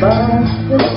Bye.